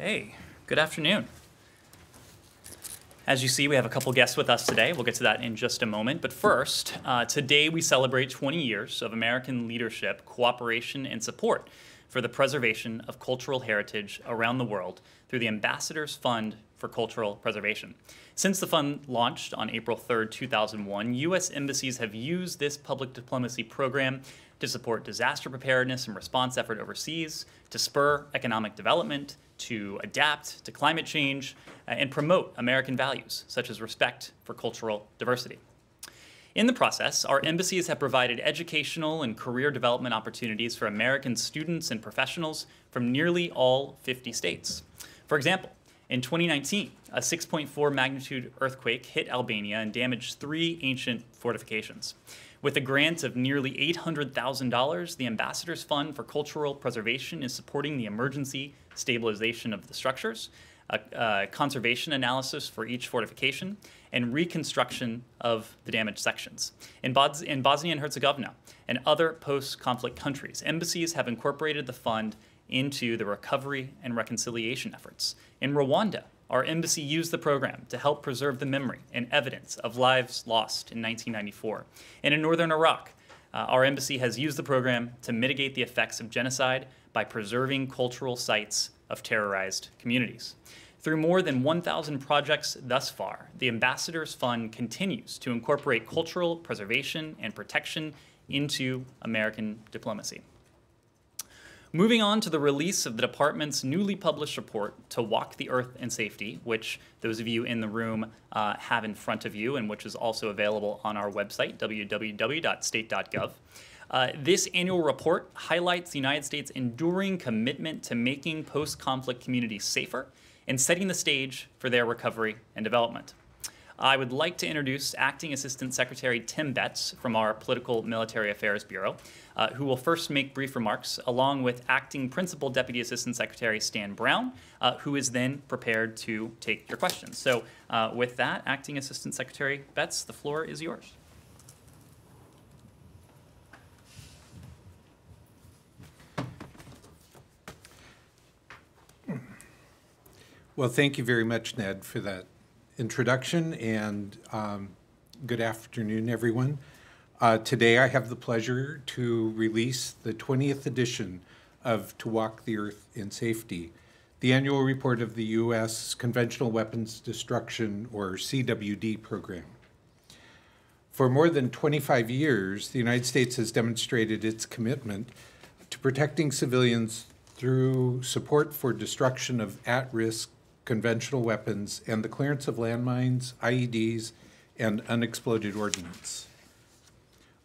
Okay, good afternoon. As you see, we have a couple guests with us today. We'll get to that in just a moment. But first, uh, today we celebrate 20 years of American leadership, cooperation, and support for the preservation of cultural heritage around the world through the Ambassadors Fund for Cultural Preservation. Since the fund launched on April 3, 2001, U.S. embassies have used this public diplomacy program to support disaster preparedness and response effort overseas, to spur economic development, to adapt to climate change, uh, and promote American values, such as respect for cultural diversity. In the process, our embassies have provided educational and career development opportunities for American students and professionals from nearly all 50 states. For example, in 2019, a 6.4 magnitude earthquake hit Albania and damaged three ancient fortifications. With a grant of nearly $800,000, the Ambassadors Fund for Cultural Preservation is supporting the emergency stabilization of the structures, a, a conservation analysis for each fortification, and reconstruction of the damaged sections. In, Bos- in Bosnia and Herzegovina and other post conflict countries, embassies have incorporated the fund into the recovery and reconciliation efforts. In Rwanda, our embassy used the program to help preserve the memory and evidence of lives lost in 1994. And in northern Iraq, uh, our embassy has used the program to mitigate the effects of genocide by preserving cultural sites of terrorized communities. Through more than 1,000 projects thus far, the Ambassadors Fund continues to incorporate cultural preservation and protection into American diplomacy. Moving on to the release of the department's newly published report to Walk the Earth in Safety, which those of you in the room uh, have in front of you and which is also available on our website, www.state.gov. Uh, this annual report highlights the United States' enduring commitment to making post conflict communities safer and setting the stage for their recovery and development. I would like to introduce Acting Assistant Secretary Tim Betts from our Political Military Affairs Bureau, uh, who will first make brief remarks, along with Acting Principal Deputy Assistant Secretary Stan Brown, uh, who is then prepared to take your questions. So, uh, with that, Acting Assistant Secretary Betts, the floor is yours. Well, thank you very much, Ned, for that introduction, and um, good afternoon, everyone. Uh, today, I have the pleasure to release the 20th edition of To Walk the Earth in Safety, the annual report of the U.S. Conventional Weapons Destruction, or CWD, program. For more than 25 years, the United States has demonstrated its commitment to protecting civilians through support for destruction of at risk conventional weapons and the clearance of landmines, IEDs, and unexploded ordnance.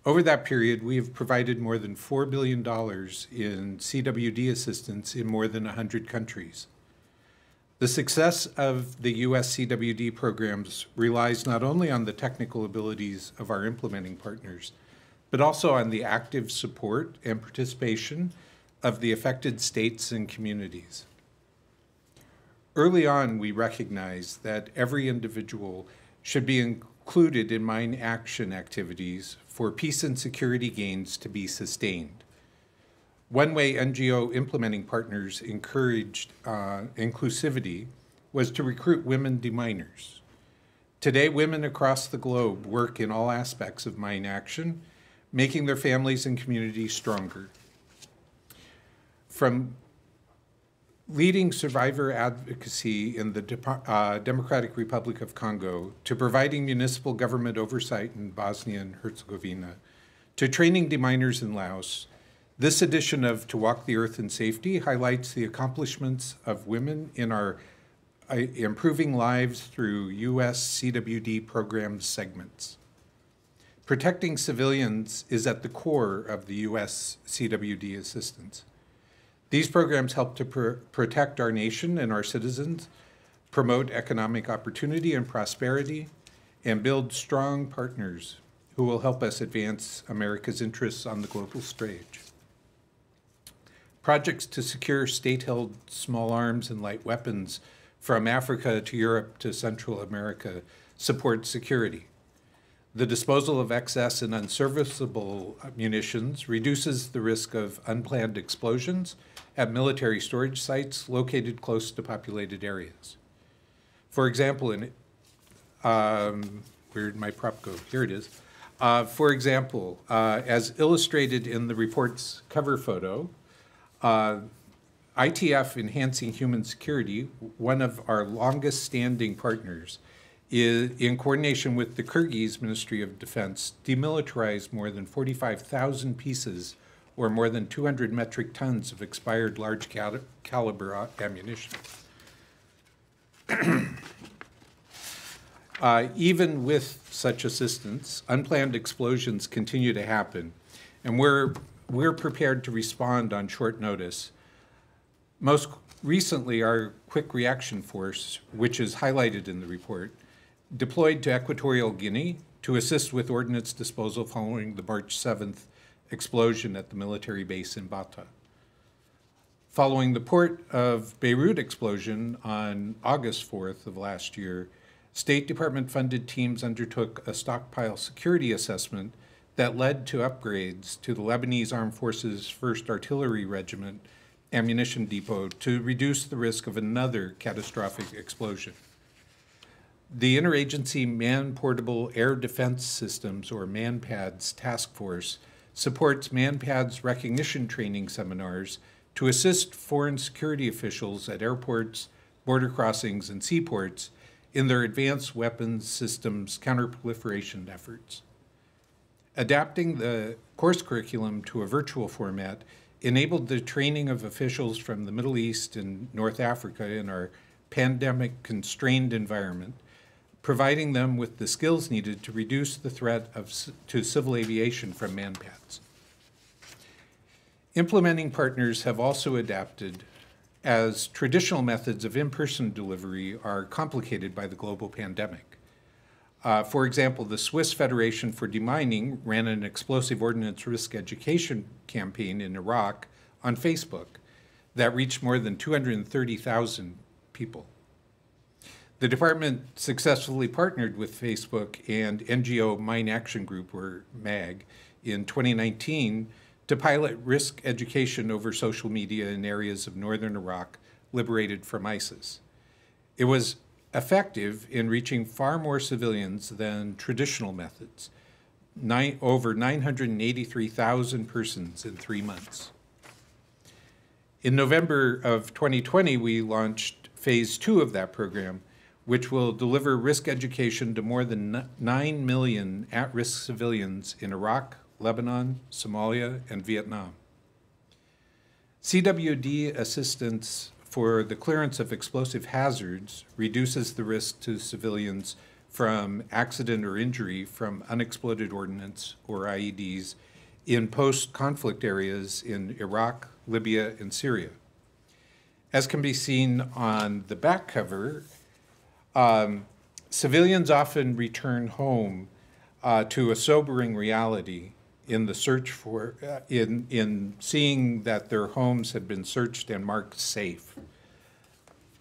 Over that period, we have provided more than $4 billion in CWD assistance in more than 100 countries. The success of the U.S. CWD programs relies not only on the technical abilities of our implementing partners, but also on the active support and participation of the affected states and communities. Early on, we recognized that every individual should be included in mine action activities for peace and security gains to be sustained. One way NGO implementing partners encouraged uh, inclusivity was to recruit women deminers. Today, women across the globe work in all aspects of mine action, making their families and communities stronger. From leading survivor advocacy in the uh, Democratic Republic of Congo, to providing municipal government oversight in Bosnia and Herzegovina, to training deminers in Laos, this edition of To Walk the Earth in Safety highlights the accomplishments of women in our uh, Improving Lives Through U.S. CWD program segments. Protecting civilians is at the core of the U.S. CWD assistance. These programs help to pr protect our nation and our citizens, promote economic opportunity and prosperity, and build strong partners who will help us advance America's interests on the global stage. Projects to secure state-held small arms and light weapons from Africa to Europe to Central America support security. The disposal of excess and unserviceable munitions reduces the risk of unplanned explosions at military storage sites located close to populated areas. For example, in, um, where did my prop go? Here it is. Uh, for example, uh, as illustrated in the report's cover photo, uh, ITF Enhancing Human Security, one of our longest standing partners, is, in coordination with the Kyrgyz Ministry of Defense, demilitarized more than 45,000 pieces or more than 200 metric tons of expired large cal- caliber ammunition. Uh, even with such assistance, unplanned explosions continue to happen, and we're, we're prepared to respond on short notice. Most recently, our Quick Reaction Force, which is highlighted in the report, deployed to Equatorial Guinea to assist with ordnance disposal following the March 7th explosion at the military base in Bata. Following the port of Beirut explosion on August 4th of last year, State Department funded teams undertook a stockpile security assessment that led to upgrades to the Lebanese Armed Forces 1st Artillery Regiment ammunition depot to reduce the risk of another catastrophic explosion. The Interagency Man Portable Air Defense Systems, or MANPADS task force, supports MANPADS recognition training seminars to assist foreign security officials at airports, border crossings, and seaports in their advanced weapons systems counterproliferation efforts. Adapting the course curriculum to a virtual format enabled the training of officials from the Middle East and North Africa in our pandemic constrained environment, providing them with the skills needed to reduce the threat of, to civil aviation from manpads. Implementing partners have also adapted as traditional methods of in person delivery are complicated by the global pandemic. Uh, for example, the Swiss Federation for Demining ran an explosive ordnance risk education campaign in Iraq on Facebook that reached more than 230,000 people. The department successfully partnered with Facebook and NGO Mine Action Group, or MAG, in 2019 to pilot risk education over social media in areas of northern Iraq liberated from ISIS. It was effective in reaching far more civilians than traditional methods, Nine, over 983,000 persons in three months. In November of 2020, we launched phase two of that program, which will deliver risk education to more than 9 million at risk civilians in Iraq, Lebanon, Somalia, and Vietnam. CWD assistance for the clearance of explosive hazards reduces the risk to civilians from accident or injury from unexploded ordnance or IEDs in post conflict areas in Iraq, Libya, and Syria. As can be seen on the back cover, um, civilians often return home uh, to a sobering reality in the search for, uh, in, in seeing that their homes had been searched and marked safe.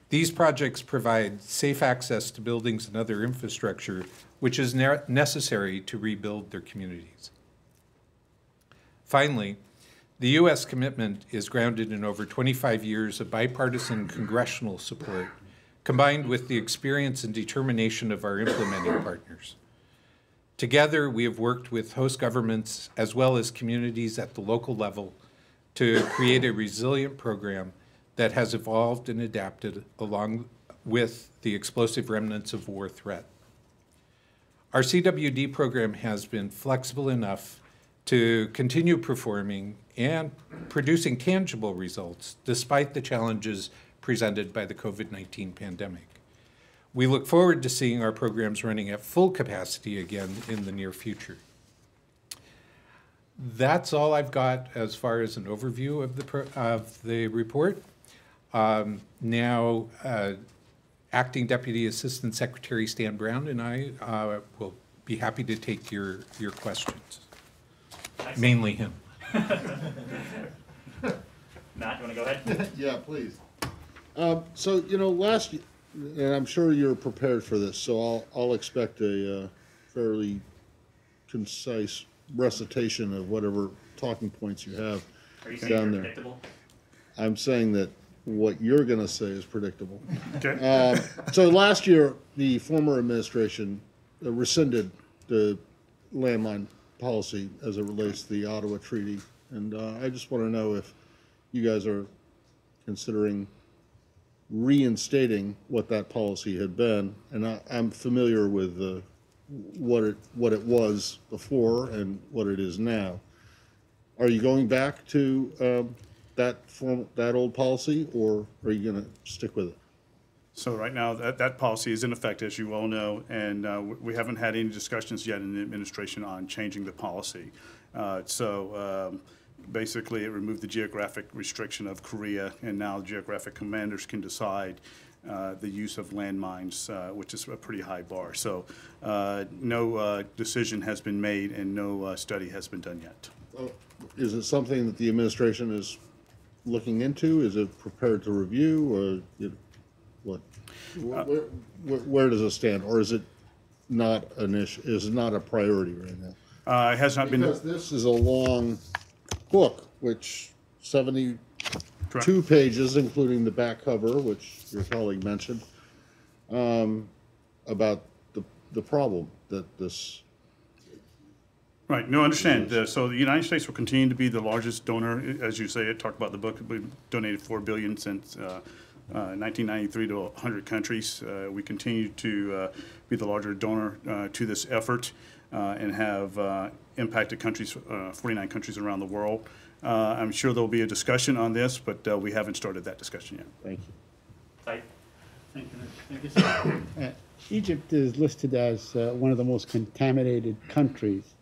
These projects provide safe access to buildings and other infrastructure, which is ne necessary to rebuild their communities. Finally, the U.S. commitment is grounded in over 25 years of bipartisan congressional support, combined with the experience and determination of our implementing partners. Together, we have worked with host governments as well as communities at the local level to create a resilient program that has evolved and adapted along with the explosive remnants of war threat. Our CWD program has been flexible enough to continue performing and producing tangible results despite the challenges presented by the COVID 19 pandemic. We look forward to seeing our programs running at full capacity again in the near future. That's all I've got as far as an overview of the, of the report. Um, now, uh, Acting Deputy Assistant Secretary Stan Brown and I uh, will be happy to take your, your questions. Mainly him. Matt, you want to go ahead? Yeah, please. Um, so, you know, last, year, and I'm sure you're prepared for this, so I'll, I'll expect a uh, fairly concise recitation of whatever talking points you have Are you saying down you're there. predictable? I'm saying that what you're gonna say is predictable. Okay. Um, so last year, the former administration uh, rescinded the landmine policy as it relates to the Ottawa Treaty. And uh, I just want to know if you guys are considering reinstating what that policy had been. And I, I'm familiar with what it, what it was before and what it is now. Are you going back to um, that form, that old policy, or are you going to stick with it? So right now, that, that policy is in effect, as you well know, and uh, we we haven't had any discussions yet in the administration on changing the policy. Uh, So um, basically, it removed the geographic restriction of Korea, and now geographic commanders can decide uh, the use of landmines, uh, which is a pretty high bar. So uh, no uh, decision has been made and no uh, study has been done yet. Is it something that the administration is looking into? Is it prepared to review, or you- what? Where, where, where does it stand, or is it not an issue, is it not a priority right now? Uh, It has not been. Because this is a long book, which seventy-two Correct. pages, including the back cover, which your colleague mentioned, um, about the, the problem that this, Right, no, I understand. Uh, So the United States will continue to be the largest donor, as you say, it talked about the book, we've donated four billion since uh, uh, 1993 to 100 countries. Uh, We continue to uh, be the larger donor uh, to this effort and have uh, impacted countries, uh, 49 countries around the world. Uh, I'm sure there'll be a discussion on this, but uh, we haven't started that discussion yet. thank you. Thank you, Thank you, sir. Uh, Egypt is listed as uh, one of the most contaminated countries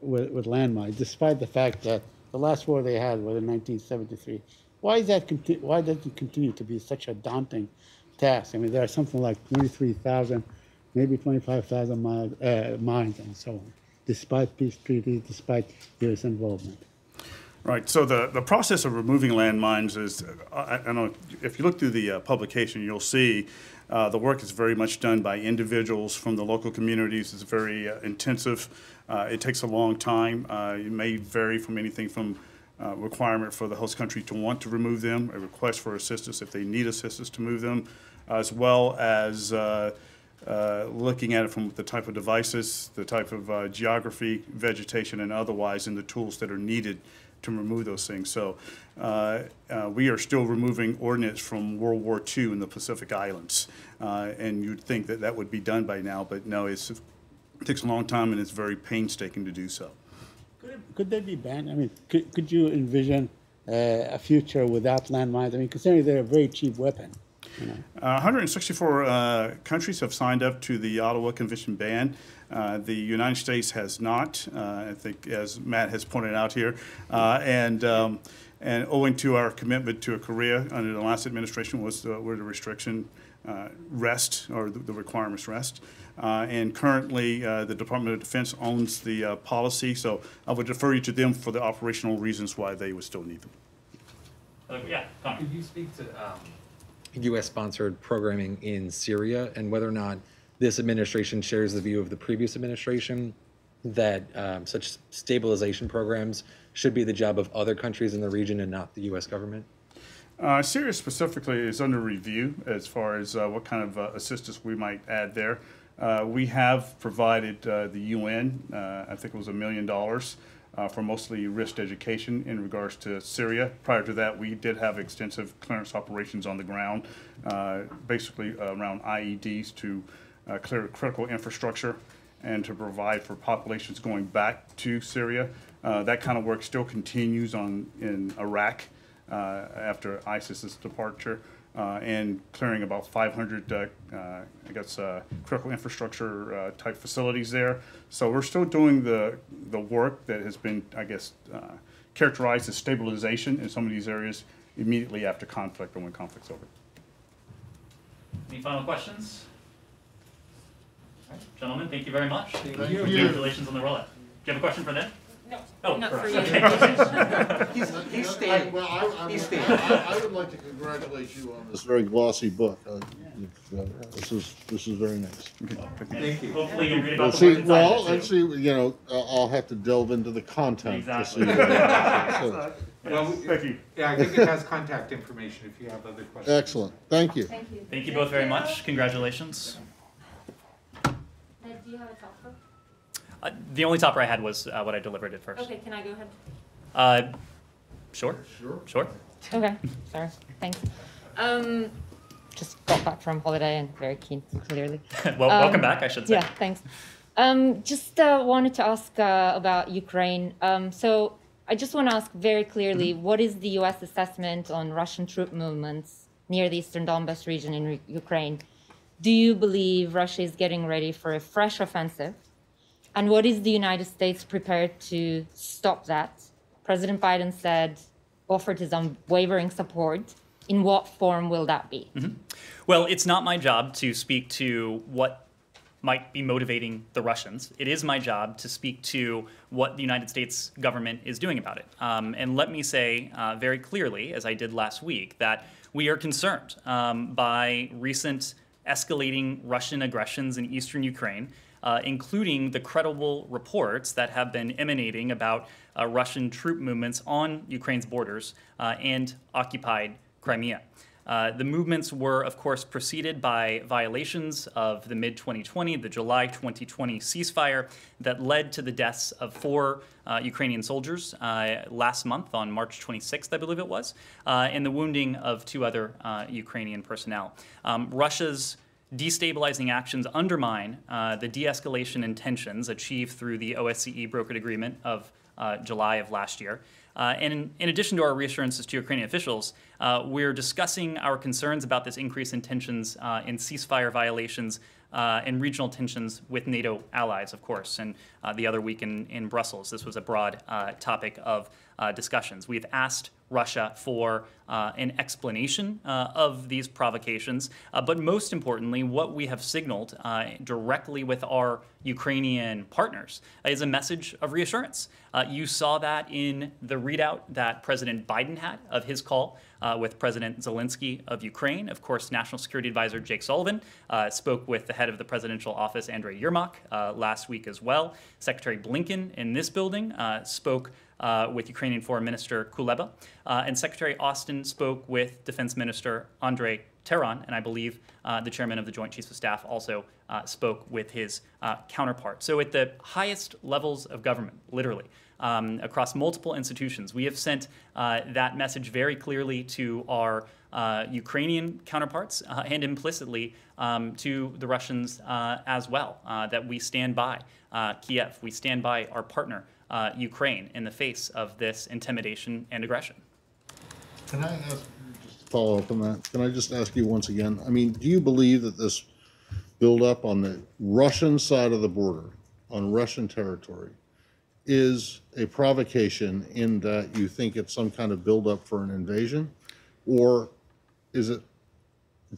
with, with landmines, despite the fact that the last war they had was in 1973. Why is that? Conti- why does it continue to be such a daunting task? I mean, there are something like 23,000, maybe 25,000 miles, uh, mines, and so on, despite peace treaties, despite U.S. involvement. Right, so the, the process of removing landmines is, I, I know, if you look through the uh, publication, you'll see uh, the work is very much done by individuals from the local communities. It's very uh, intensive. Uh, it takes a long time. Uh, it may vary from anything from uh, requirement for the host country to want to remove them, a request for assistance if they need assistance to move them, as well as uh, looking at it from the type of devices, the type of uh, geography, vegetation, and otherwise, and the tools that are needed to remove those things. So uh, uh, we are still removing ordnance from World War II in the Pacific Islands. Uh, And you'd think that that would be done by now, but no, it takes a long time and it's very painstaking to do so. Could, could they be banned? I mean, could, could you envision a future without landmines? I mean, considering they're a very cheap weapon. You know? Uh, 164 uh, countries have signed up to the Ottawa Convention ban. Uh, the United States has not, uh, I think, as Matt has pointed out here. Uh, and, um, and owing to our commitment to a Korea under the last administration was uh, where the restriction uh, rest or the, the requirements rest. Uh, and currently, uh, the Department of Defense owns the uh, policy, so I would defer you to them for the operational reasons why they would still need them. Uh, yeah, Connor. Could you speak to, um, U.S.-sponsored programming in Syria and whether or not this administration shares the view of the previous administration that um, such stabilization programs should be the job of other countries in the region and not the U.S. government? Uh, Syria specifically is under review as far as uh, what kind of uh, assistance we might add there. Uh, we have provided uh, the UN, uh, I think it was a million dollars, uh, for mostly risk education in regards to Syria. Prior to that, we did have extensive clearance operations on the ground, uh, basically around IEDs to uh, clear critical infrastructure and to provide for populations going back to Syria. Uh, that kind of work still continues on in Iraq uh, after ISIS's departure, uh, and clearing about 500, uh, uh, I guess, uh, critical infrastructure uh, type facilities there. So we're still doing the the work that has been, I guess, uh, characterized as stabilization in some of these areas immediately after conflict or when conflict's over. Any final questions? All right, Gentlemen, thank you very much. Thank you. Congratulations on the rollout. Do you have a question for Ned? No, Oh, not for you. Okay. he's, he's I- staying. Well, I, I, He's I, staying. I would like to congratulate you on this very glossy book. Uh, you've, uh, This is, this is very nice. Thank you. Hopefully you'll read Well, about the work see, well, it, let's see, you know, uh, I'll have to delve into the content to see. Exactly. uh, so- Well, Yes, Thank you. Yeah, I think it has contact information if you have other questions. Excellent, thank you. Thank you. Thank you both very much. Congratulations. Ned, do you have a topper? Uh, the only topper I had was uh, what I delivered at first. Okay, can I go ahead? Uh, sure. Sure. Sure. Okay, sorry, thanks. Um, just got back from holiday and very keen, clearly. well, welcome Um, back, I should say. Yeah, thanks. Um, just uh, wanted to ask uh, about Ukraine. Um, so I just want to ask very clearly, what is the U.S. assessment on Russian troop movements near the eastern Donbas region in Re- Ukraine? Do you believe Russia is getting ready for a fresh offensive? And what is the United States prepared to stop that? President Biden said, offered his unwavering support. In what form will that be? Well, it's not my job to speak to what might be motivating the Russians. It is my job to speak to what the United States government is doing about it. Um, and let me say uh, very clearly, as I did last week, that we are concerned um, by recent escalating Russian aggressions in eastern Ukraine. Uh, including the credible reports that have been emanating about uh, Russian troop movements on Ukraine's borders uh, and occupied Crimea. Uh, the movements were, of course, preceded by violations of the mid 2020, the July 2020 ceasefire that led to the deaths of four uh, Ukrainian soldiers last month on March 26th, I believe it was, and the wounding of two other Ukrainian personnel. Um, Russia's destabilizing actions undermine uh, the de escalation intentions achieved through the OSCE brokered agreement of uh, July of last year. Uh, and in, in addition to our reassurances to Ukrainian officials, uh, we're discussing our concerns about this increase in tensions uh, in ceasefire violations uh, and regional tensions with NATO allies, of course. And uh, the other week in, in Brussels, this was a broad uh, topic of uh, discussions. We've asked Russia for uh, an explanation uh, of these provocations, uh, but most importantly, what we have signaled uh, directly with our Ukrainian partners is a message of reassurance. Uh, you saw that in the readout that President Biden had of his call uh, with President Zelensky of Ukraine. Of course, National Security Advisor Jake Sullivan uh, spoke with the head of the presidential office, Andrei Yermak, uh, last week as well. Secretary Blinken in this building uh, spoke uh, with Ukrainian Foreign Minister Kuleba, uh, and Secretary Austin spoke with Defense Minister Andrei Taran, and I believe uh, the chairman of the Joint Chiefs of Staff also uh, spoke with his uh, counterpart. So, at the highest levels of government, literally, um, across multiple institutions, we have sent uh, that message very clearly to our uh, Ukrainian counterparts uh, and implicitly um, to the Russians as well, that we stand by Kiev, we stand by our partner, uh, Ukraine, in the face of this intimidation and aggression. Can I ask, just follow up on that, can I just ask you once again, I mean, do you believe that this buildup on the Russian side of the border, on Russian territory, is a provocation in that you think it's some kind of buildup for an invasion? Or is it,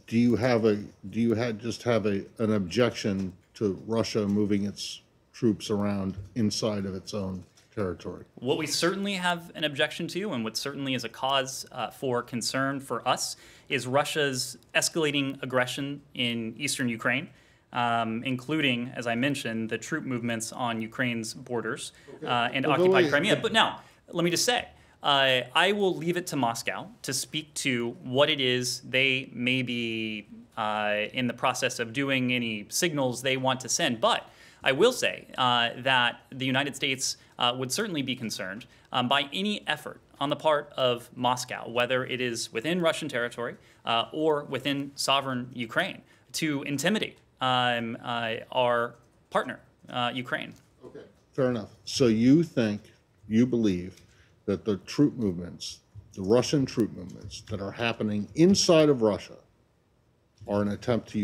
do you have a, do you had, just have a, an objection to Russia moving its troops around inside of its own territory? What we certainly have an objection to, and what certainly is a cause uh, for concern for us, is Russia's escalating aggression in eastern Ukraine, um, including, as I mentioned, the troop movements on Ukraine's borders uh, and Well, occupied Crimea. but- But now, let me just say, uh, I will leave it to Moscow to speak to what it is they may be uh, in the process of doing, any signals they want to send. But I will say uh, that the United States uh, would certainly be concerned um, by any effort on the part of Moscow, whether it is within Russian territory uh, or within sovereign Ukraine, to intimidate um, uh, our partner, uh, Ukraine. Okay. Fair enough. So you think, you believe that the troop movements, the Russian troop movements that are happening inside of Russia are an attempt to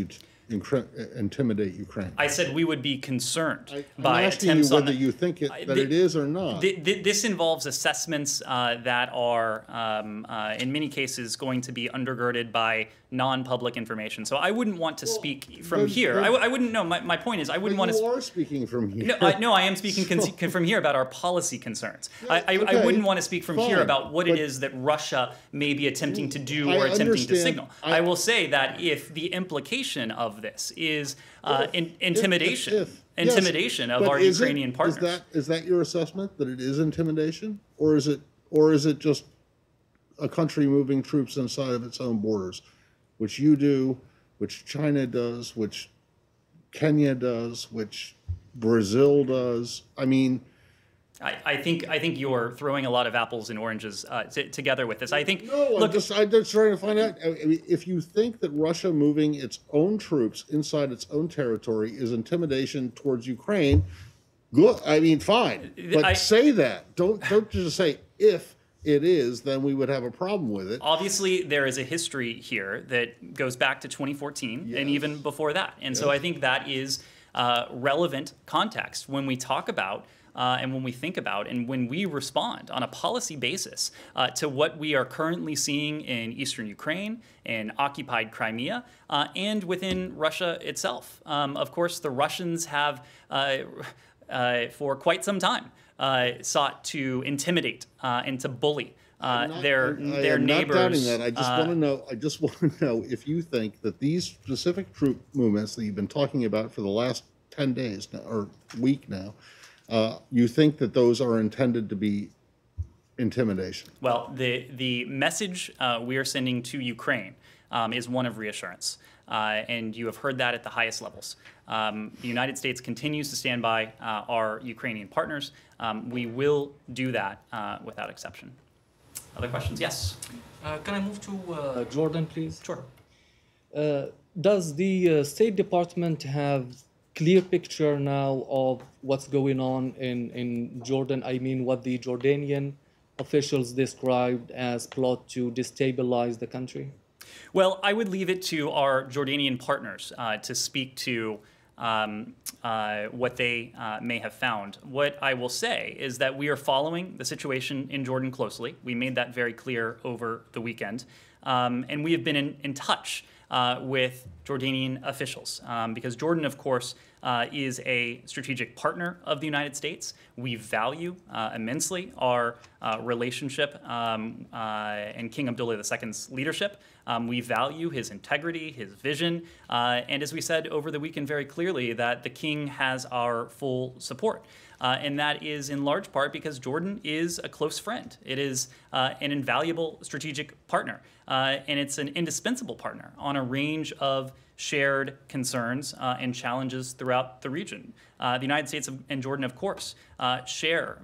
incre- intimidate Ukraine? I said we would be concerned I- by I'm asking you attempts on whether you think it- I- that the- it is or not. Th- th- this involves assessments uh, that are, um, uh, in many cases, going to be undergirded by non-public information. So I wouldn't want to speak from then- here. I, w- I wouldn't know. My, my point is, I wouldn't want to. you are speaking from here. No, I, no, I am speaking con- from here about our policy concerns. I, I, I okay, wouldn't want to speak from here about what it but- is that Russia may be attempting to do I or attempting to signal. I- I, will say that if the implication of this is uh, If- in, intimidation, if- if- yes, intimidation of our is it- Ukrainian partners. Is that, is that your assessment, that it is intimidation? Or is it, Or is it just a country moving troops inside of its own borders, which you do, which China does, which Kenya does, which Brazil does? I mean, I, I think I think you're throwing a lot of apples and oranges uh, t- together with this. I think no, I'm just, I'm just trying to find out I mean, if you think that Russia moving its own troops inside its own territory is intimidation towards Ukraine. Good. I mean, fine, but I- say that. Don't don't just say if it is, then we would have a problem with it. obviously there is a history here that goes back to 2014 and even before that and so i think that is uh, relevant context when we talk about uh, and when we think about and when we respond on a policy basis uh, to what we are currently seeing in eastern Ukraine and occupied Crimea uh, and within Russia itself. Um, of course, the Russians have, uh, uh, for quite some time, uh, sought to intimidate uh, and to bully uh, not- their I their am neighbors. Not doubting that. I just uh, want to know. I just want to know if you think that these specific troop movements that you've been talking about for the last ten days now, or week now, uh, you think that those are intended to be intimidation? Well, the, the message uh, we are sending to Ukraine um, is one of reassurance. Uh, and you have heard that at the highest levels. Um, the United States continues to stand by uh, our Ukrainian partners. Um, we will do that uh, without exception. Other questions? Yes. Uh, can I move to uh, Jordan, please? Sure. Uh, does the uh, State Department have clear picture now of what's going on in, in Jordan? I mean, what the Jordanian officials described as plot to destabilize the country? Well, I would leave it to our Jordanian partners uh, to speak to um, uh, what they uh, may have found. What I will say is that we are following the situation in Jordan closely. We made that very clear over the weekend. Um, and we have been in, in touch uh, with Jordanian officials um, because Jordan, of course, uh, is a strategic partner of the United States. We value uh, immensely our uh, relationship um, uh, and King Abdullah II's leadership. Um, we value his integrity, his vision, uh, and as we said over the weekend very clearly, that the king has our full support. Uh, and that is in large part because Jordan is a close friend. It is uh, an invaluable strategic partner, uh, and it's an indispensable partner on a range of shared concerns uh, and challenges throughout the region. Uh, the United States and Jordan, of course, uh, share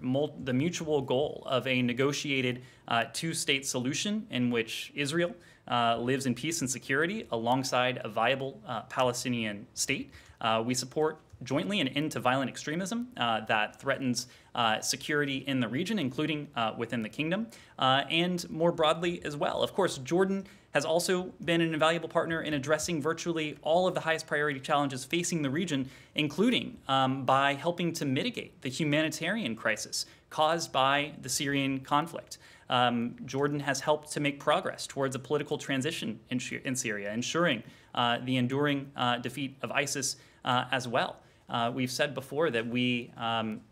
the mutual goal of a negotiated two state solution in which Israel uh, lives in peace and security alongside a viable uh, Palestinian state. Uh, we support jointly an end to violent extremism uh, that threatens uh, security in the region, including uh, within the kingdom, and more broadly as well. Of course, Jordan has also been an invaluable partner in addressing virtually all of the highest priority challenges facing the region, including um, by helping to mitigate the humanitarian crisis caused by the Syrian conflict. Um, Jordan has helped to make progress towards a political transition in, in Syria, ensuring uh, the enduring uh, defeat of ISIS uh, as well. Uh, we've said before that we um,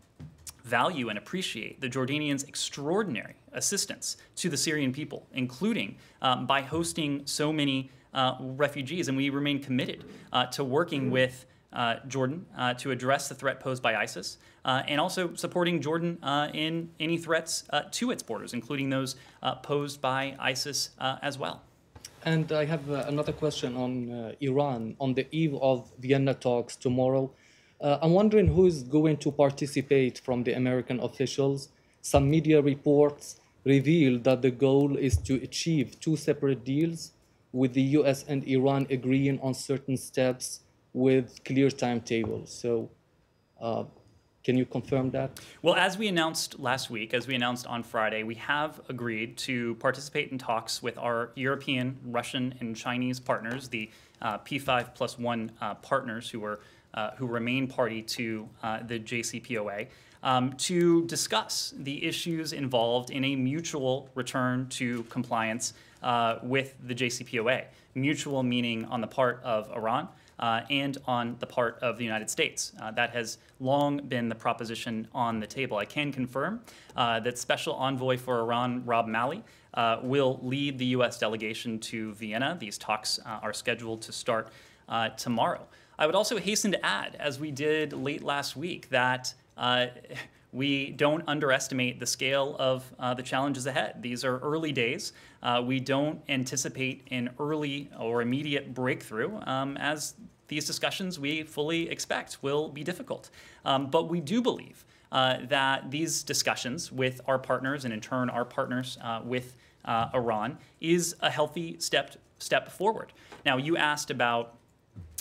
value and appreciate the Jordanians' extraordinary assistance to the Syrian people, including um, by hosting so many uh, refugees, and we remain committed uh, to working with. Uh, Jordan uh, to address the threat posed by ISIS, uh, and also supporting Jordan in any threats to its borders, including those posed by ISIS as well. And I have uh, another question on uh, Iran. On the eve of Vienna talks tomorrow, uh, I'm wondering who is going to participate from the American officials. Some media reports reveal that the goal is to achieve two separate deals, with the US and Iran agreeing on certain steps with clear timetables. So, uh, can you confirm that? Well, as we announced last week, as we announced on Friday, we have agreed to participate in talks with our European, Russian, and Chinese partners, the uh, P5 plus one uh, partners who uh, who remain party to uh, the JCPOA. Um, to discuss the issues involved in a mutual return to compliance uh, with the JCPOA. Mutual meaning on the part of Iran, uh, and on the part of the United States. Uh, that has long been the proposition on the table. I can confirm uh, that Special Envoy for Iran, Rob Malley, uh, will lead the U.S. delegation to Vienna. These talks uh, are scheduled to start uh, tomorrow. I would also hasten to add, as we did late last week, that we don't underestimate the scale of uh, the challenges ahead. These are early days. Uh, we don't anticipate an early or immediate breakthrough um, as these discussions we fully expect will be difficult. Um, but we do believe uh, that these discussions with our partners and in turn our partners uh, with uh, Iran is a healthy step step forward. Now you asked about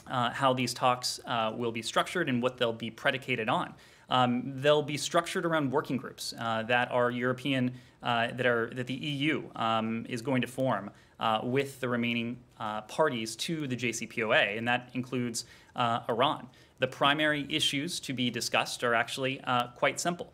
uh, how these talks uh, will be structured and what they'll be predicated on. Um, they'll be structured around working groups uh, that are European, uh, that are that the EU um, is going to form uh, with the remaining uh, parties to the JCPOA, and that includes Iran. The primary issues to be discussed are actually quite simple.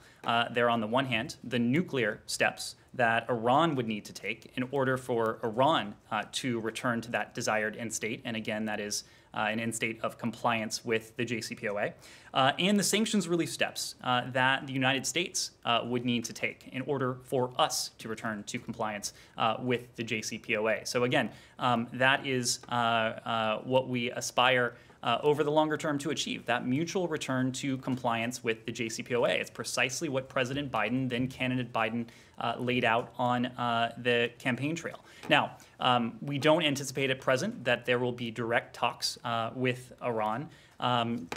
they're on the one hand the nuclear steps that Iran would need to take in order for Iran to return to that desired end state, and again, that is uh, an end state of compliance with the JCPOA, uh, and the sanctions relief steps uh, that the United States uh, would need to take in order for us to return to compliance uh, with the JCPOA. So, again, um, that is what we aspire. Uh, over the longer term to achieve that mutual return to compliance with the JCPOA. It's precisely what President Biden, then candidate Biden, uh, laid out on uh, the campaign trail. Now, um, we don't anticipate at present that there will be direct talks uh, with Iran, um,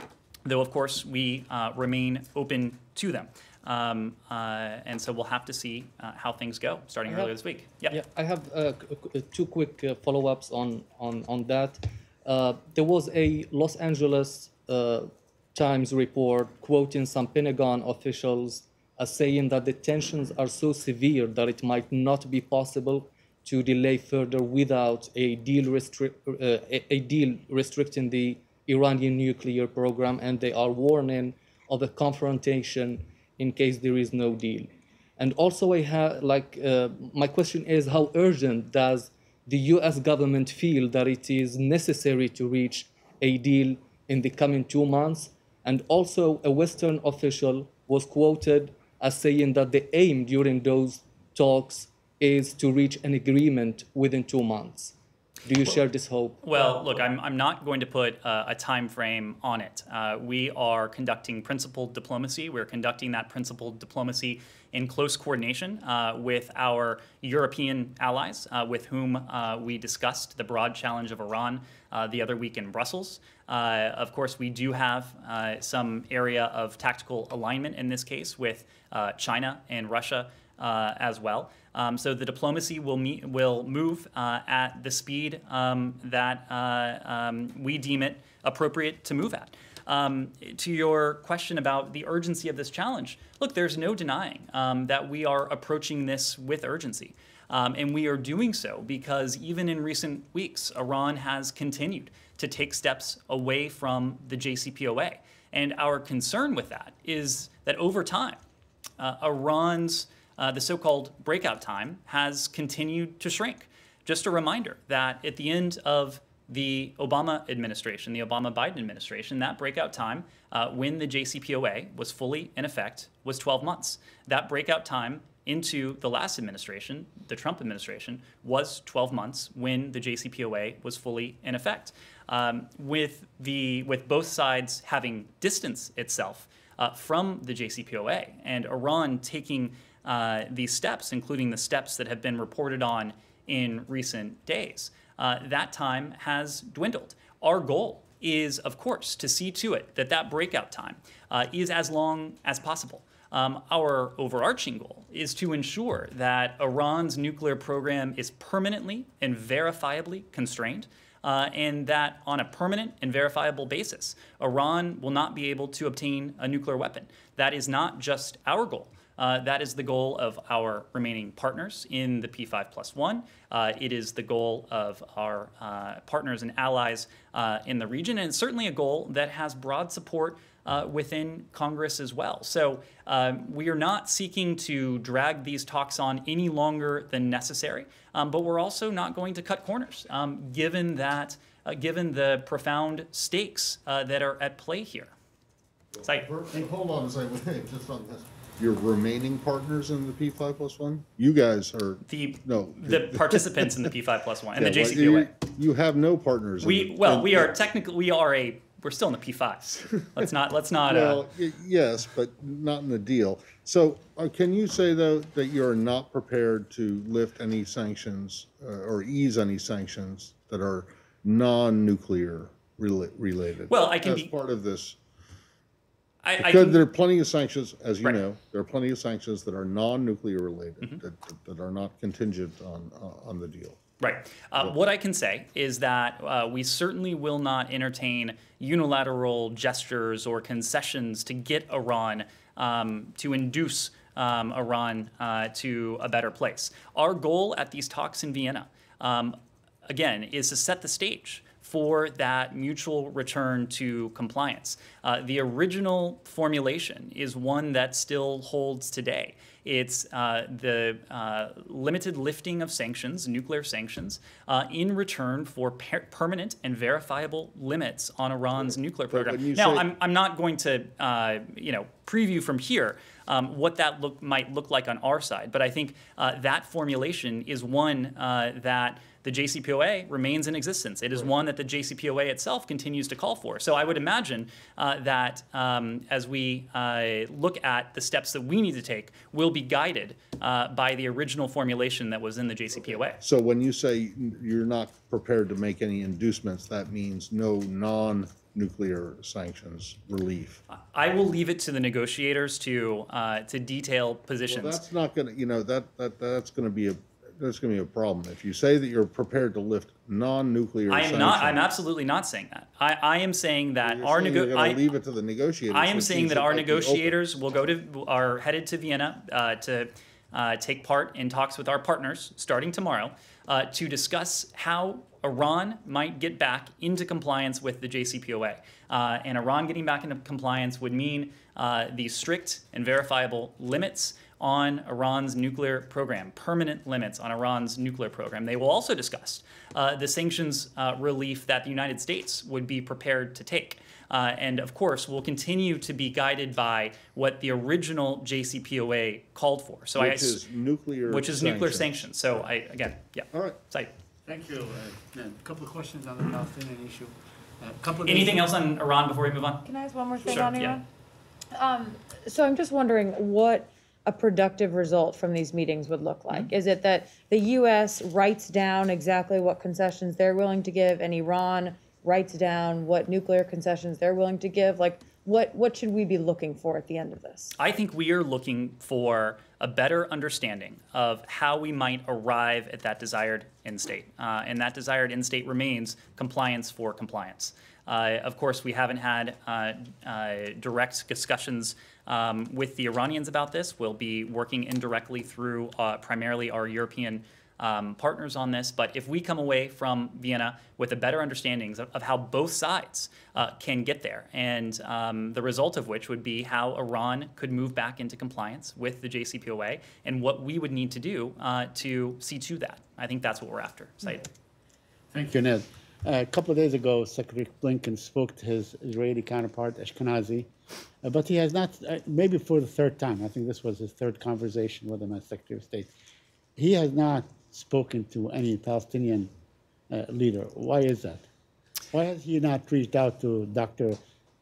though, of course, we uh, remain open to them. Um, uh, and so we'll have to see uh, how things go starting I earlier have- this week. Yep. Yeah, I have uh, two quick uh, follow-ups on on on that. Uh, there was a Los Angeles uh, Times report quoting some Pentagon officials as saying that the tensions are so severe that it might not be possible to delay further without a deal restrict uh, a, a deal restricting the Iranian nuclear program, and they are warning of a confrontation in case there is no deal. And also, I have like uh, my question is how urgent does the U.S. government feel that it is necessary to reach a deal in the coming two months? And also, a Western official was quoted as saying that the aim during those talks is to reach an agreement within two months. Do you share this hope? Well, look, I'm, I'm not going to put uh, a time frame on it. Uh, we are conducting principled diplomacy. We're conducting that principled diplomacy in close coordination uh, with our European allies, uh, with whom uh, we discussed the broad challenge of Iran uh, the other week in Brussels. Uh, of course, we do have uh, some area of tactical alignment in this case with uh, China and Russia uh, as well. Um, so the diplomacy will meet, will move uh, at the speed um, that uh, um, we deem it appropriate to move at. Um, to your question about the urgency of this challenge, look, there's no denying um, that we are approaching this with urgency. And we are doing so because even in recent weeks, Iran has continued to take steps away from the JCPOA. And our concern with that is that over time, uh, Iran's uh, the so-called breakout time has continued to shrink. Just a reminder that at the end of the Obama administration, the Obama Biden administration, that breakout time uh, when the JCPOA was fully in effect was 12 months. That breakout time into the last administration, the Trump administration, was 12 months when the JCPOA was fully in effect. Um, with the with both sides having distanced itself uh, from the JCPOA and Iran taking uh, these steps, including the steps that have been reported on in recent days, uh, that time has dwindled. Our goal is, of course, to see to it that that breakout time uh, is as long as possible. Um, our overarching goal is to ensure that Iran's nuclear program is permanently and verifiably constrained. Uh, and that on a permanent and verifiable basis, Iran will not be able to obtain a nuclear weapon. That is not just our goal. Uh, that is the goal of our remaining partners in the P5 plus one. Uh, it is the goal of our uh, partners and allies uh, in the region, and it's certainly a goal that has broad support uh, within Congress as well. So um, we are not seeking to drag these talks on any longer than necessary, um, but we're also not going to cut corners, um, given that, uh, given the profound stakes that are at play here. Said. And hold on a second, just on this. Your remaining partners in the P five plus one? You guys are, The, No. the participants in the P5 plus one and the Yeah, well, JCPOA. you- You have no partners. in We the- well, in- we are technically we are a we're still in the P5s. Let's not, let's not, uh, Well, y- yes, but not in the deal. So uh, can you say, though, that you're not prepared to lift any sanctions uh, or ease any sanctions that are non-nuclear rela- related? Well, I can As be- part of this, I, I because can, there are plenty of sanctions, as you Right. know, there are plenty of sanctions that are non-nuclear related, that, that are not contingent on, uh, on the deal. Right. Uh, what I can say is that uh, we certainly will not entertain unilateral gestures or concessions to get Iran um, to induce um, Iran uh, to a better place. Our goal at these talks in Vienna, um, again, is to set the stage for that mutual return to compliance. Uh, the original formulation is one that still holds today. It's uh, the uh, limited lifting of sanctions, nuclear sanctions, uh, in return for per- permanent and verifiable limits on Iran's nuclear program. Now, I'm, I'm not going to, uh, you know, preview from here um, what that look might look like on our side, but I think uh, that formulation is one uh, that the JCPOA remains in existence. It is one that the JCPOA itself continues to call for. So I would imagine uh, that um, as we uh, look at the steps that we need to take, we'll be guided uh, by the original formulation that was in the JCPOA. So when you say you're not prepared to make any inducements, that means no non-nuclear sanctions relief? I will leave it to the negotiators to uh, to detail Well, positions. that's not gonna, you know, that, that, that's gonna be a, that's gonna be a problem. If you say that you're prepared to lift non-nuclear I sanctions. am not. I'm absolutely not saying that. I, I am saying that our saying you're nego- I, leave it to the negotiators. I am saying that our might be open. negotiators will go to are headed to Vienna uh, to uh, take part in talks with our partners starting tomorrow uh, to discuss how Iran might get back into compliance with the JCPOA. Uh, and Iran getting back into compliance would mean uh, the strict and verifiable limits on Iran's nuclear program, permanent limits on Iran's nuclear program. They will also discuss uh, the sanctions uh, relief that the United States would be prepared to take. Uh, and of course, we'll continue to be guided by what the original JCPOA called for. So I, Which is nuclear. which is nuclear sanctions. So I again, yeah. All right. So, Thank you. Uh, A couple of questions on the Palestinian issue. A couple of days- anything else on Iran before we move on? Can I ask one more thing Sure, on yeah. Iran? Um, so I'm just wondering what a productive result from these meetings would look like. Mm-hmm. Is it that the U.S. writes down exactly what concessions they're willing to give, and Iran writes down what nuclear concessions they're willing to give? Like, what what should we be looking for at the end of this? I think we are looking for a better understanding of how we might arrive at that desired end state. Uh, and that desired end state remains compliance for compliance. Uh, of course, we haven't had uh, uh, direct discussions um, with the Iranians about this. We'll be working indirectly through uh, primarily our European um, partners on this. But if we come away from Vienna with a better understanding of, of how both sides uh, can get there, and um, the result of which would be how Iran could move back into compliance with the JCPOA, and what we would need to do uh, to see to that. I think that's what we're after. Thank you, Ned. Uh, A couple of days ago, Secretary Blinken spoke to his Israeli counterpart, Ashkenazi, uh, but he has not, uh, maybe for the third time, I think this was his third conversation with him as Secretary of State. He has not spoken to any Palestinian uh, leader. Why is that? Why has he not reached out to Dr.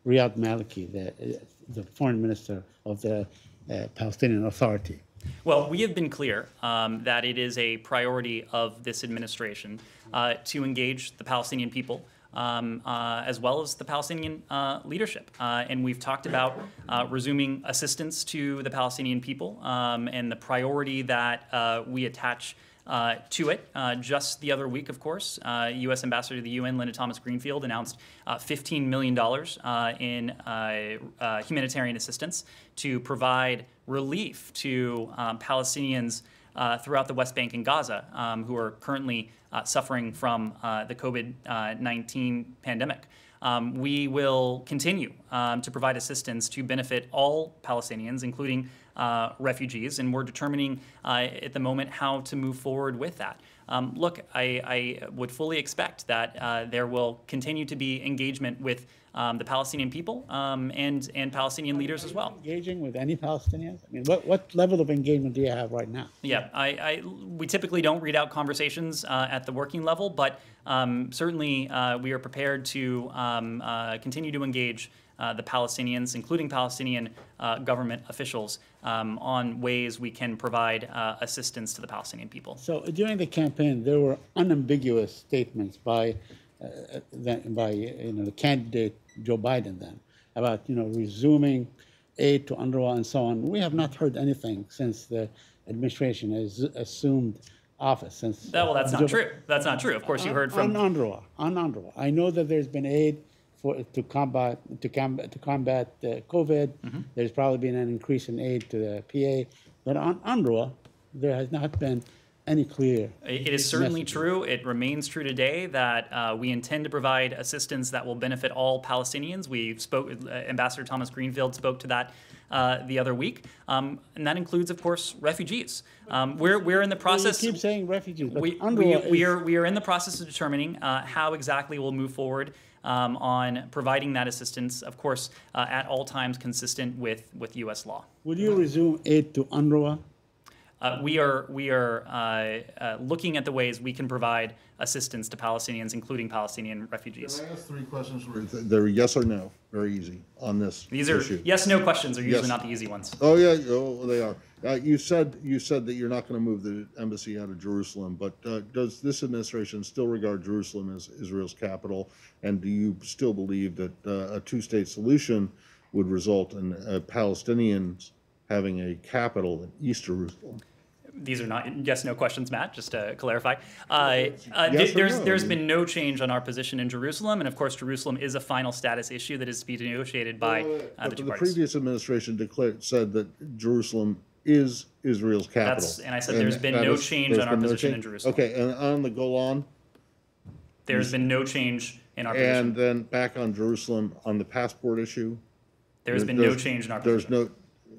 Riyad Maliki, the, uh, the foreign minister of the uh, Palestinian Authority? Well, we have been clear um, that it is a priority of this administration uh, to engage the Palestinian people. Um, uh, as well as the Palestinian uh, leadership. Uh, and we've talked about uh, resuming assistance to the Palestinian people um, and the priority that uh, we attach uh, to it. Uh, just the other week, of course, uh, U.S. Ambassador to the UN, Linda Thomas Greenfield, announced uh, $15 million uh, in uh, humanitarian assistance to provide relief to um, Palestinians throughout the West Bank and Gaza um, who are currently suffering from the COVID uh, 19 pandemic. Um, we will continue um, to provide assistance to benefit all Palestinians, including uh, refugees, and we're determining uh, at the moment how to move forward with that. um, look, I, I would fully expect that uh, there will continue to be engagement with um, the Palestinian people um, and, and Palestinian leaders as well. Engaging with any Palestinians? I mean, what, what level of engagement do you have right now? Yeah, I, I, we typically don't read out conversations uh, at the working level, but um, certainly uh, we are prepared to um, uh, continue to engage uh, the Palestinians, including Palestinian uh, government officials, um, on ways we can provide uh, assistance to the Palestinian people. So during the campaign, there were unambiguous statements by, uh, the, by you know the candidate Joe Biden then about you know resuming aid to UNRWA and so on. We have not heard anything since the administration has assumed office. Since That- well, that's Joe not Bi- true. That's not true. Of course, you heard from. on UNRWA. On UNRWA, I know that there's been aid for to combat to combat to combat uh, COVID. Mm-hmm. There's probably been an increase in aid to the PA, but on UNRWA, there has not been any clear. It is certainly true. It remains true today that uh, we intend to provide assistance that will benefit all Palestinians. We spoke, uh, Ambassador Thomas Greenfield spoke to that uh, the other week, um, and that includes, of course, refugees. Um, we're, we're in the process. You keep saying refugees, we, we, we are we are in the process of determining uh, how exactly we'll move forward um, on providing that assistance. Of course, uh, at all times consistent with with U.S. law. Will you resume aid to UNRWA? Uh, we are we are uh, uh, looking at the ways we can provide assistance to Palestinians, including Palestinian refugees. Can I ask three questions? They're yes or no, very easy on this These are issue. yes no questions are usually Yes. not the easy ones. Oh, yeah, oh, they are. Uh, you said, you said that you're not going to move the embassy out of Jerusalem, but uh, does this administration still regard Jerusalem as Israel's capital? And do you still believe that uh, a two-state solution would result in uh, Palestinians having a capital in East Jerusalem? These are not yes no questions, Matt. Just to clarify, uh, uh, Yes th- there's no? there's been no change on our position in Jerusalem, and of course Jerusalem is a final status issue that is to be negotiated by uh, But the two the previous administration declared, said that Jerusalem is Israel's capital. That's- and I said there's been no is- change on our no position in? Jerusalem. Okay, and on the Golan, There's been no change in our and position. And then back on Jerusalem, on the passport issue? There's there- been no change in our There's position. no,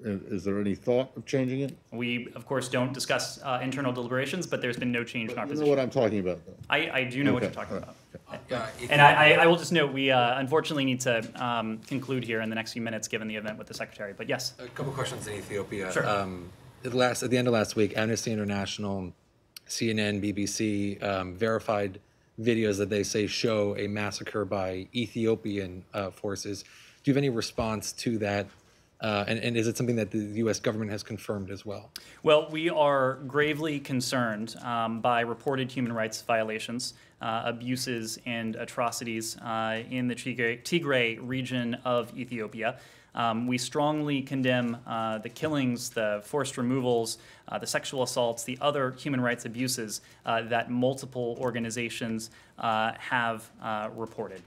is there any thought of changing it? We of course don't discuss uh, internal deliberations, but there's been no change in our You know position. what I'm talking about, though. I, I do know what you're Okay, talking all about. right, And I, I, I will just note, we uh, unfortunately need to um, conclude here in the next few minutes, given the event with the secretary. But yes, A couple questions in Ethiopia. Sure. Um, at, the last, at the end of last week, Amnesty International, CNN, BBC um, verified videos that they say show a massacre by Ethiopian uh, forces. Do you have any response to that? Uh, and, and is it something that the U.S. government has confirmed as well? well, we are gravely concerned um, by reported human rights violations, uh, abuses, and atrocities uh, in the Tigray, region of Ethiopia. Um, we strongly condemn uh, the killings, the forced removals, uh, the sexual assaults, the other human rights abuses uh, that multiple organizations have reported.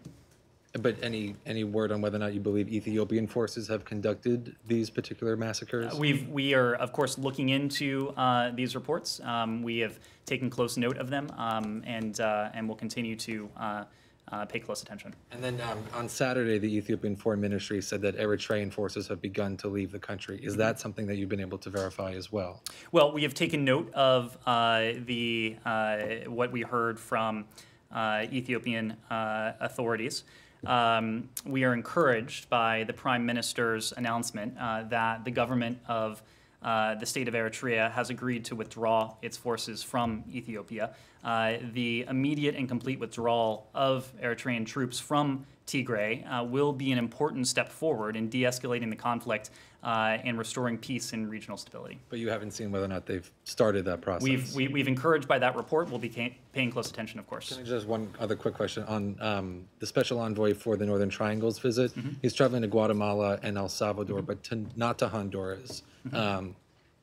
But any any word on whether or not you believe Ethiopian forces have conducted these particular massacres? We've, we are, of course, looking into uh, these reports. Um, we have taken close note of them, um, and, uh, and will continue to uh, uh, pay close attention. And then um, on Saturday, the Ethiopian Foreign Ministry said that Eritrean forces have begun to leave the country. Is that something that you've been able to verify as well? Well, we have taken note of uh, the uh, what we heard from uh, Ethiopian uh, authorities. Um, we are encouraged by the Prime Minister's announcement uh, that the government of uh, the state of Eritrea has agreed to withdraw its forces from Ethiopia. Uh, the immediate and complete withdrawal of Eritrean troops from Tigray uh, will be an important step forward in de escalating the conflict uh, and restoring peace and regional stability. But you haven't seen whether or not they've started that process. We've, we, we've encouraged by that report. We'll be ca- paying close attention, of course. Just one other quick question on um, the special envoy for the Northern Triangle's visit. Mm-hmm. He's traveling to Guatemala and El Salvador, but to, not to Honduras. Mm-hmm. Um,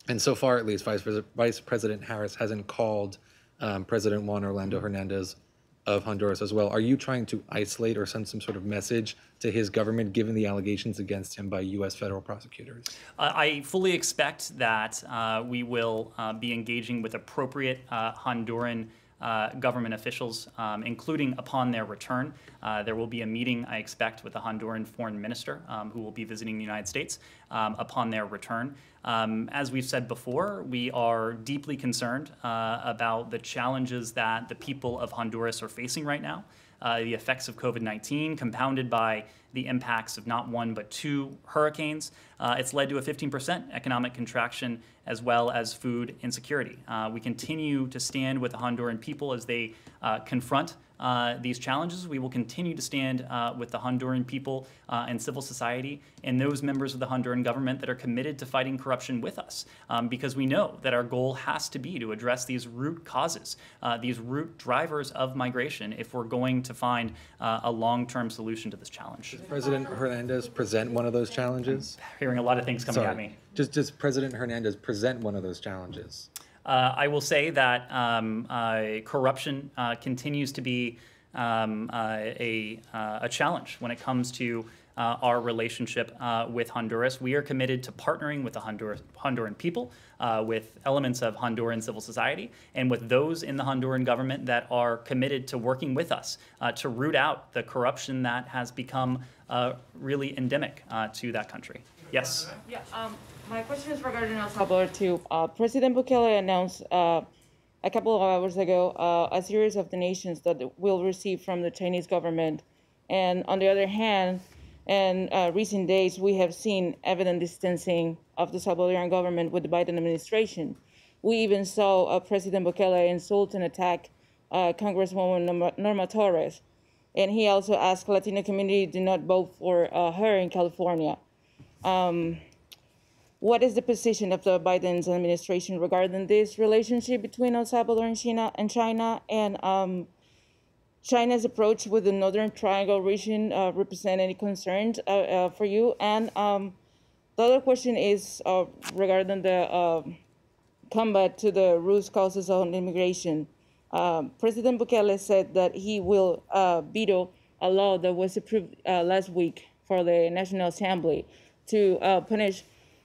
and so far, at least, Vice, Vice President Harris hasn't called um, President Juan Orlando. Hernandez of Honduras as well. Are you trying to isolate or send some sort of message to his government, given the allegations against him by U.S. federal prosecutors? I fully expect that uh, we will uh, be engaging with appropriate uh, Honduran uh, government officials, um, including upon their return. Uh, there will be a meeting, I expect, with the Honduran foreign minister um, who will be visiting the United States um, upon their return. Um, as we've said before, we are deeply concerned uh, about the challenges that the people of Honduras are facing right now. Uh, the effects of COVID 19, compounded by the impacts of not one but two hurricanes. Uh, it's led to a 15% economic contraction as well as food insecurity. Uh, we continue to stand with the Honduran people as they uh, confront uh, these challenges. We will continue to stand uh, with the Honduran people uh, and civil society and those members of the Honduran government that are committed to fighting corruption with us um, because we know that our goal has to be to address these root causes, uh, these root drivers of migration if we're going to find uh, a long term solution to this challenge. President Hernandez present one of those challenges? Hearing a lot of things coming at me. Does, does President Hernandez present one of those challenges? Uh, I will say that um, uh, corruption uh, continues to be um, uh, a, uh, a challenge when it comes to uh, our relationship with Honduras. We are committed to partnering with the Honduras, Honduran people, with elements of Honduran civil society, and with those in the Honduran government that are committed to working with us to root out the corruption that has become really endemic to that country. Yes. Yeah, um, my question is regarding El Salvador too. Uh, President Bukele announced uh, a couple of hours ago uh, a series of donations that will receive from the Chinese government, and on the other hand, in uh, recent days we have seen evident distancing of the Salvadoran government with the Biden administration. We even saw uh, President Bukele insult and attack uh, Congresswoman Norma, Norma Torres, and he also asked Latino community to not vote for her in California what is the position of the Biden's administration regarding this relationship between El Salvador and China and China and um, China's approach with the Northern Triangle region uh, represent any concerns uh, uh, for you? And um, the other question is uh, regarding the uh, combat to the root causes of immigration. Um, President Bukele said that he will uh, veto a law that was approved uh, last week for the National Assembly to punish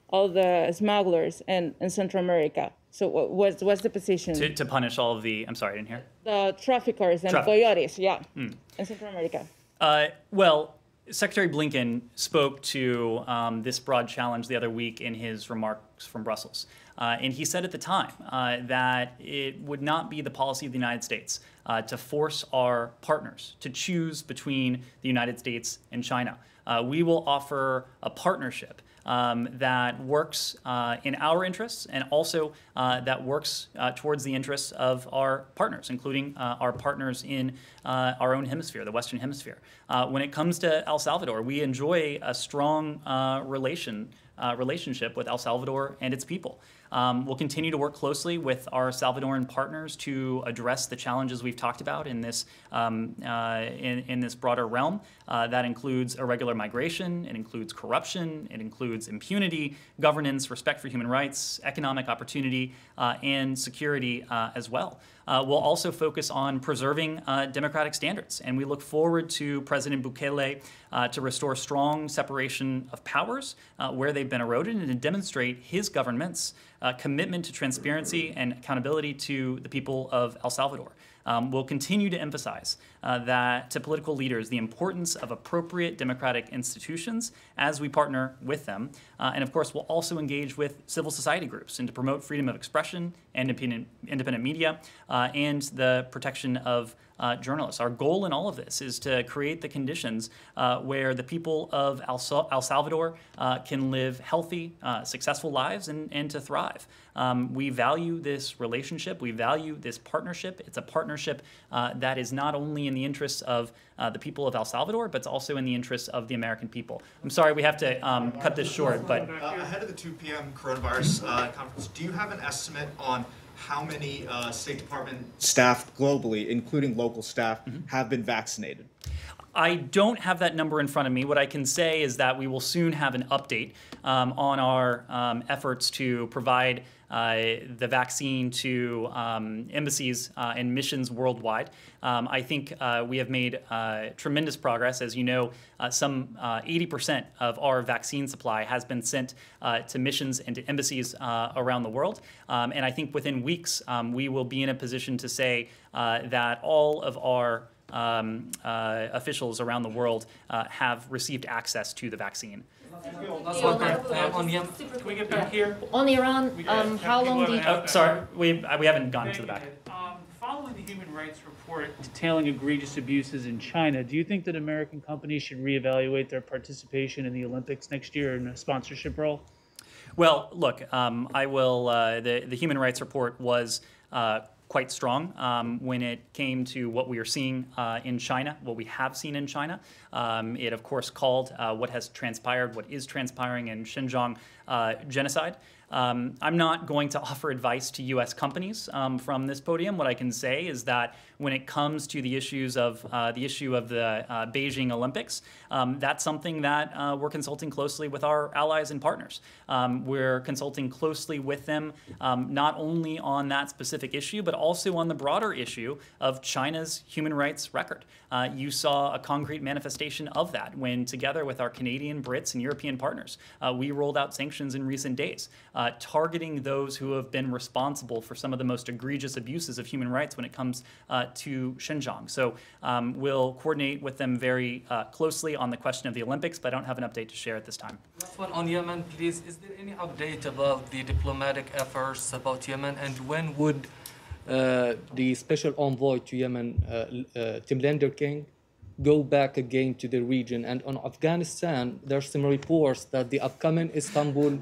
all the smugglers in, in Central America. So what, what's, what's the position? To, to punish all of the, I'm sorry, I didn't hear. the traffickers and Traffic. coyotes, yeah, in Central America. Uh, well, Secretary Blinken spoke to um, this broad challenge the other week in his remarks from Brussels. Uh, and he said at the time uh, that it would not be the policy of the United States uh, to force our partners to choose between the United States and China. Uh, we will offer a partnership um, that works uh, in our interests and also uh, that works uh, towards the interests of our partners, including uh, our partners in uh, our own hemisphere, the Western Hemisphere. When it comes to El Salvador, we enjoy a strong relation. Relationship with El Salvador and its people. Um, we'll continue to work closely with our Salvadoran partners to address the challenges we've talked about in this um, uh, in, in this broader realm. Uh, that includes irregular migration, it includes corruption, it includes impunity, governance, respect for human rights, economic opportunity, uh, and security uh, as well. Uh, we'll also focus on preserving uh, democratic standards, and we look forward to President Bukele uh, to restore strong separation of powers uh, where they've been eroded and to demonstrate his government's uh, commitment to transparency and accountability to the people of El Salvador. Um, we'll continue to emphasize uh, that to political leaders the importance of appropriate democratic institutions as we partner with them. Uh, and of course, we'll also engage with civil society groups and to promote freedom of expression and independent, independent media uh, and the protection of uh, journalists. Our goal in all of this is to create the conditions uh, where the people of El, Sal- El Salvador uh, can live healthy, uh, successful lives and, and to thrive. Um, we value this relationship, we value this partnership. It's a partnership uh, that is not only in the interests of uh, the people of El Salvador, but it's also in the interests of the American people. I'm sorry we have to um, cut this short, but ahead of the 2 p.m. coronavirus conference, do you have an estimate on how many uh, State Department staff globally, including local staff, have been vaccinated? I don't have that number in front of me. What I can say is that we will soon have an update um, on our um, efforts to provide the vaccine to um, embassies uh, and missions worldwide. Um, I think uh, we have made uh, tremendous progress. As you know, uh, some uh, 80% of our vaccine supply has been sent uh, to missions and to embassies uh, around the world. Um, and I think within weeks, um, we will be in a position to say uh, that all of our um, uh, officials around the world uh, have received access to the vaccine. Last one, uh, on Yemen. Can we get back here? On Iran, um, how long do you? the Oh, sorry, we, uh, we haven't gotten to the back. Um, Following the Human Rights Report detailing egregious abuses in China, do you think that American companies should reevaluate their participation in the Olympics next year in a sponsorship role? Well, look, um, I will. Uh, the the Human Rights Report was uh, quite strong um, when it came to what we are seeing uh, in China, what we have seen in China. Um, it, of course, called uh, what has transpired, what is transpiring in Xinjiang uh, genocide. Um, I'm not going to offer advice to U.S. companies um, from this podium. What I can say is that when it comes to the issues of uh, the issue of the uh, Beijing Olympics, um, that's something that uh, we're consulting closely with our allies and partners. Um, we're consulting closely with them um, not only on that specific issue, but also on the broader issue of China's human rights record. Uh, you saw a concrete manifestation of that when, together with our Canadian, Brits, and European partners, uh, we rolled out sanctions in recent days, uh, targeting those who have been responsible for some of the most egregious abuses of human rights when it comes uh, to Xinjiang. So um, we'll coordinate with them very uh, closely on the question of the Olympics, but I don't have an update to share at this time. Last one on Yemen, please. Is there any update about the diplomatic efforts about Yemen, and when would uh, the special envoy to Yemen, uh, uh, Tim Lenderking, go back again to the region? And on Afghanistan, there's some reports that the upcoming Istanbul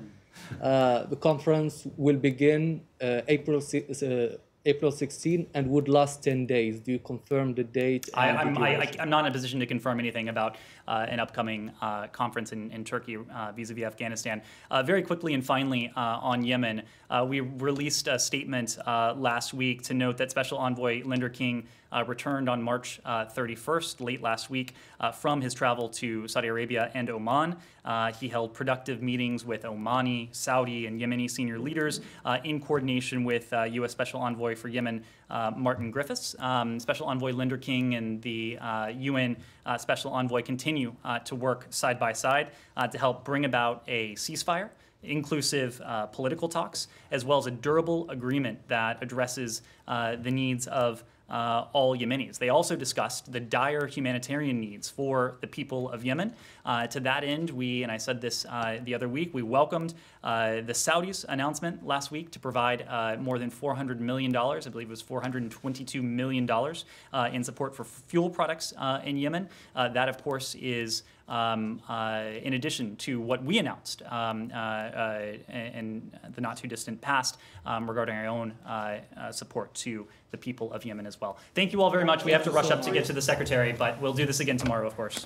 the conference will begin uh, April uh, April 16 and would last 10 days. Do you confirm the date? I, I'm, I, I. I'm not in a position to confirm anything about uh, an upcoming uh, conference in, in Turkey uh, vis-a-vis Afghanistan. Uh, very quickly and finally uh, on Yemen, uh, we released a statement uh, last week to note that Special Envoy Lenderking uh, returned on March uh, 31st, late last week, uh, from his travel to Saudi Arabia and Oman. Uh, he held productive meetings with Omani, Saudi, and Yemeni senior leaders uh, in coordination with uh, U.S. Special Envoy for Yemen, uh, Martin Griffiths. Um, Special Envoy Lenderking and the uh, UN uh, Special Envoy continue uh, to work side by side uh, to help bring about a ceasefire inclusive uh, political talks, as well as a durable agreement that addresses uh, the needs of uh, all Yemenis. They also discussed the dire humanitarian needs for the people of Yemen. Uh, to that end, we, and I said this uh, the other week, we welcomed uh, the Saudis' announcement last week to provide uh, more than $400 million, I believe it was $422 million, uh, in support for fuel products in Yemen. That, of course, is um, uh, in addition to what we announced um, uh, uh, in the not too distant past um, regarding our own uh, uh, support to the people of Yemen as well. Thank you all very much. We have to rush up to get to the secretary, but we'll do this again tomorrow, of course.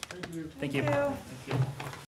Thank you. Thank you.